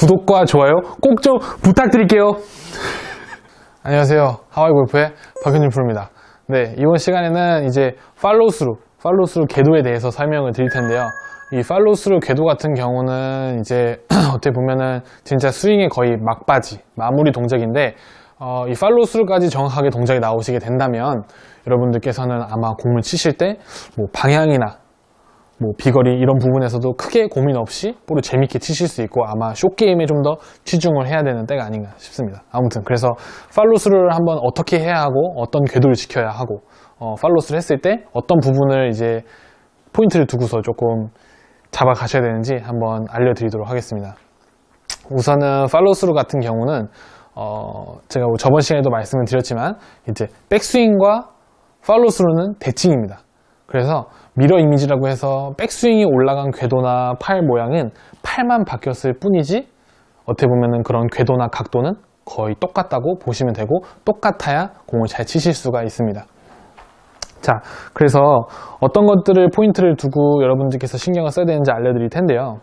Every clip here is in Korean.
구독과 좋아요 꼭 좀 부탁드릴게요. 안녕하세요. 하와이 골프의 박현준 프로입니다. 네, 이번 시간에는 이제 팔로우스루, 팔로우스루 궤도에 대해서 설명을 드릴 텐데요. 이 팔로우스루 궤도 같은 경우는 이제 어떻게 보면은 진짜 스윙의 거의 막바지, 마무리 동작인데 어, 이 팔로우스루까지 정확하게 동작이 나오시게 된다면 여러분들께서는 아마 공을 치실 때 뭐 방향이나 뭐 비거리 이런 부분에서도 크게 고민 없이 볼을 재밌게 치실 수 있고 아마 쇼게임에 좀 더 치중을 해야 되는 때가 아닌가 싶습니다. 아무튼 그래서 팔로스를 한번 어떻게 해야 하고 어떤 궤도를 지켜야 하고 어, 팔로스를 했을 때 어떤 부분을 이제 포인트를 두고서 조금 잡아 가셔야 되는지 한번 알려드리도록 하겠습니다. 우선은 팔로스루 같은 경우는 어, 제가 뭐 저번 시간에도 말씀을 드렸지만 이제 백스윙과 팔로스루는 대칭입니다. 그래서 mirror image라고 해서 백스윙이 올라간 궤도나 팔 모양은 팔만 바뀌었을 뿐이지 어떻게 보면은 그런 궤도나 각도는 거의 똑같다고 보시면 되고 똑같아야 공을 잘 치실 수가 있습니다. 자, 그래서 어떤 것들을 포인트를 두고 여러분들께서 신경을 써야 되는지 알려드릴 텐데요.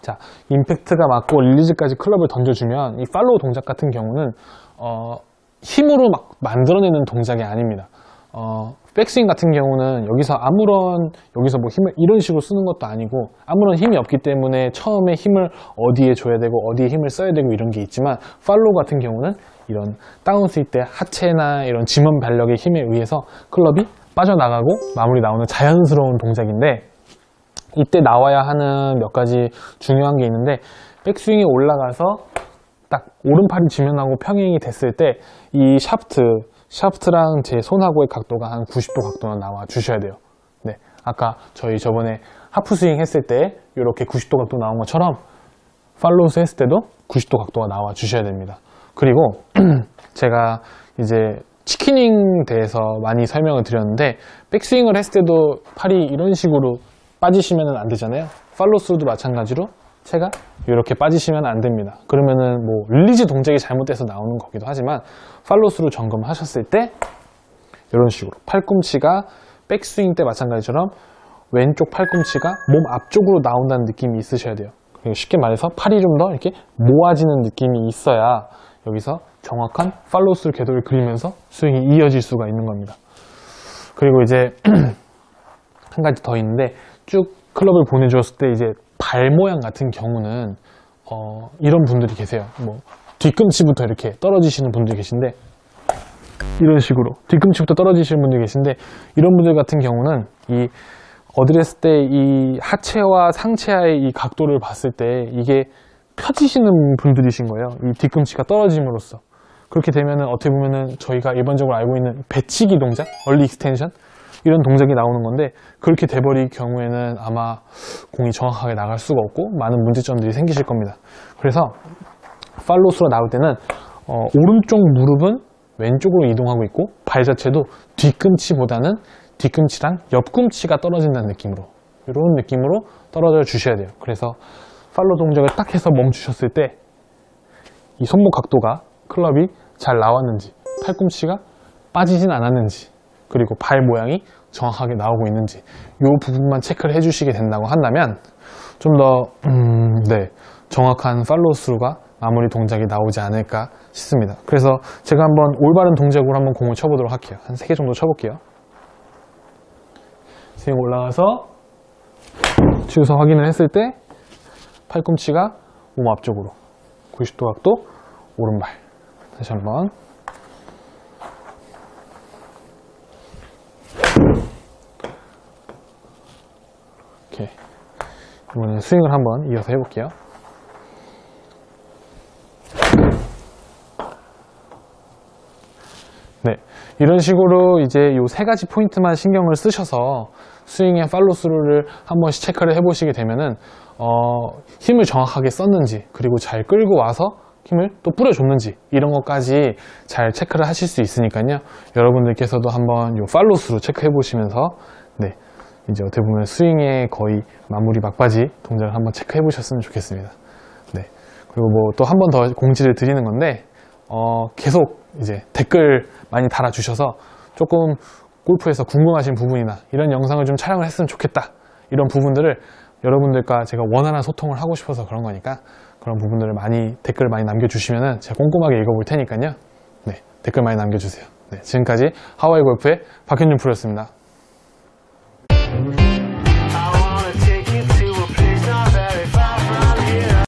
자, 임팩트가 맞고 release까지 클럽을 던져주면 이 follow 동작 같은 경우는 어, 힘으로 막 만들어내는 동작이 아닙니다. 어, 백스윙 같은 경우는 여기서 아무런 여기서 뭐 힘을 이런 식으로 쓰는 것도 아니고 아무런 힘이 없기 때문에 처음에 힘을 어디에 줘야 되고 어디에 힘을 써야 되고 이런 게 있지만 팔로우 같은 경우는 이런 다운스윙 때 하체나 이런 지면 발력의 힘에 의해서 클럽이 빠져나가고 마무리 나오는 자연스러운 동작인데 이때 나와야 하는 몇 가지 중요한 게 있는데 백스윙이 올라가서 딱 오른팔이 지면하고 평행이 됐을 때 이 샤프트 샤프트랑 제 손하고의 각도가 한 90도 각도나 나와 주셔야 돼요. 네, 아까 저희 저번에 half swing 했을 때 이렇게 90도 각도 나온 것처럼 팔로우스 했을 때도 90도 각도가 나와 주셔야 됩니다. 그리고 제가 이제 chicken wing 대해서 많이 설명을 드렸는데 백스윙을 했을 때도 팔이 이런 식으로 빠지시면 안 되잖아요. 팔로우스도 마찬가지로 채가 이렇게 빠지시면 안 됩니다. 그러면은 뭐 release 동작이 잘못돼서 나오는 거기도 하지만 팔로스로 점검하셨을 때 이런 식으로 팔꿈치가 백스윙 때 마찬가지처럼 왼쪽 팔꿈치가 몸 앞쪽으로 나온다는 느낌이 있으셔야 돼요. 그리고 쉽게 말해서 팔이 좀 더 이렇게 모아지는 느낌이 있어야 여기서 정확한 팔로스 궤도를 그리면서 스윙이 이어질 수가 있는 겁니다. 그리고 이제 한 가지 더 있는데 쭉 클럽을 보내주었을 때 이제 발 모양 같은 경우는 어, 이런 분들이 계세요. 뭐 뒤꿈치부터 이렇게 떨어지시는 분들이 계신데 이런 식으로 뒤꿈치부터 떨어지시는 분들이 계신데 이런 분들 같은 경우는 이 어드레스 때 이 하체와 상체의 이 각도를 봤을 때 이게 펴지시는 분들이신 거예요. 이 뒤꿈치가 떨어짐으로써 그렇게 되면은 어떻게 보면은 저희가 일반적으로 알고 있는 배치기 동작, early extension 이런 동작이 나오는 건데 그렇게 돼버릴 경우에는 아마 공이 정확하게 나갈 수가 없고 많은 문제점들이 생기실 겁니다. 그래서 팔로스로 나올 때는 어, 오른쪽 무릎은 왼쪽으로 이동하고 있고 발 자체도 뒤꿈치보다는 뒤꿈치랑 옆꿈치가 떨어진다는 느낌으로 이런 느낌으로 떨어져 주셔야 돼요. 그래서 팔로 동작을 딱 해서 멈추셨을 때 이 손목 각도가 클럽이 잘 나왔는지 팔꿈치가 빠지진 않았는지 그리고 발 모양이 정확하게 나오고 있는지 이 부분만 체크를 해주시게 된다고 한다면 좀더 음, 네, 정확한 팔로우 스루가 마무리 동작이 나오지 않을까 싶습니다. 그래서 제가 한번 올바른 동작으로 한번 공을 쳐보도록 할게요. 한 3개 정도 쳐볼게요. 스윙 올라가서 주유서 확인을 했을 때 팔꿈치가 몸 앞쪽으로 90도 각도 오른발 다시 한번 이렇게 이번에 스윙을 한번 이어서 해볼게요. 네, 이런 식으로 이제 이세 가지 포인트만 신경을 쓰셔서 스윙의 팔로스루를 한 번씩 체크를 해보시게 되면은 어, 힘을 정확하게 썼는지 그리고 잘 끌고 와서 힘을 또 뿌려줬는지 이런 것까지 잘 체크를 하실 수 있으니까요. 여러분들께서도 한번 이 팔로스루 체크해 보시면서 네, 이제 어떻게 보면 스윙의 거의 마무리 막바지 동작을 한번 체크해 보셨으면 좋겠습니다. 네. 그리고 뭐 또 한 번 더 공지를 드리는 건데, 어, 계속 이제 댓글 많이 달아주셔서 조금 골프에서 궁금하신 부분이나 이런 영상을 좀 촬영을 했으면 좋겠다. 이런 부분들을 여러분들과 제가 원활한 소통을 하고 싶어서 그런 거니까 그런 부분들을 많이 댓글 많이 남겨주시면 제가 꼼꼼하게 읽어볼 테니까요. 네, 댓글 많이 남겨주세요. 네, 지금까지 하와이 골프의 박현준 프로였습니다.